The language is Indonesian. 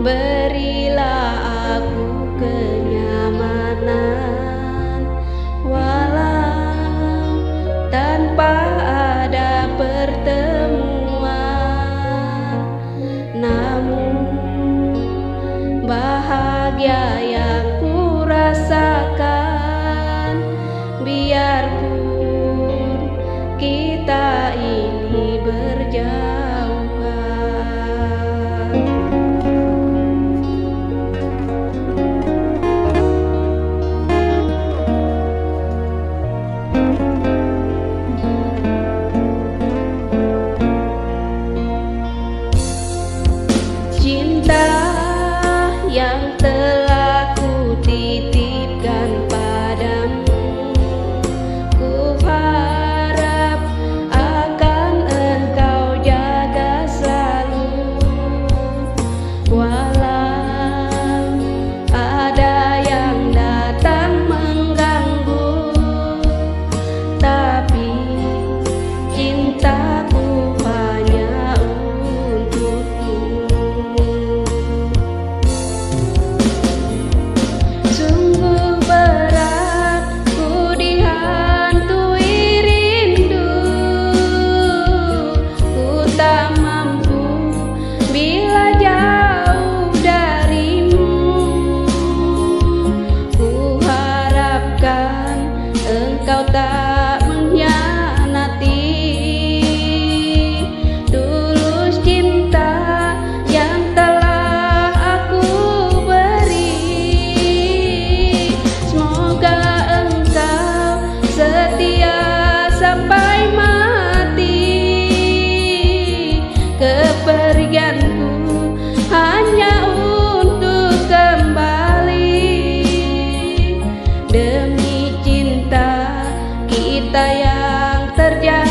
berilah aku kenyamanan. Walau tanpa ada pertemuan namun bahagia yeah. kita yang terjadi